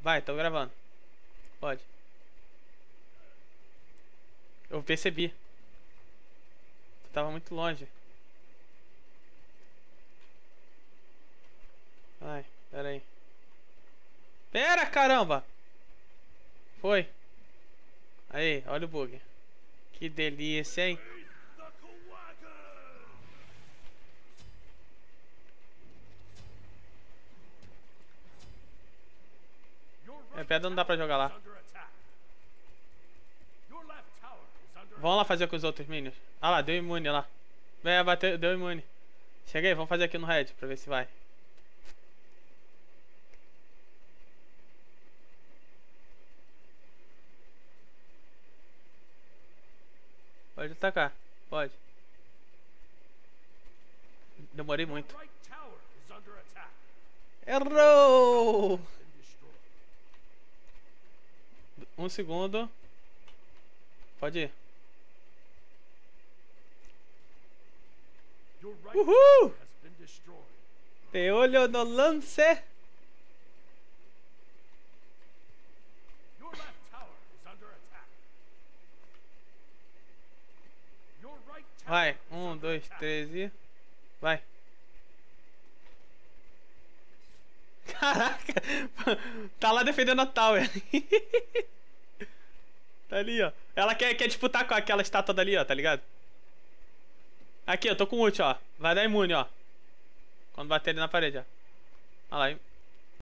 Vai, tô gravando. Pode. Eu percebi. Tava muito longe. Vai, pera aí. Pera, caramba! Foi. Aí, olha o bug. Que delícia, hein? Pedra não dá pra jogar lá. Vamos lá fazer com os outros minions. Ah lá, deu imune lá. Vem, bateu, deu imune. Cheguei, vamos fazer aqui no red pra ver se vai. Pode atacar, pode. Demorei muito. Errou! Um segundo. Pode ir. Uhul! Te olho no lance. Vai, um, dois, três e. Vai. Caraca! Tá lá defendendo a Tower. tá ali, ó. Ela quer, quer disputar com aquela estátua dali, ó, tá ligado? Aqui, eu tô com ult, ó. Vai dar imune, ó. Quando bater ali na parede, ó. Olha lá,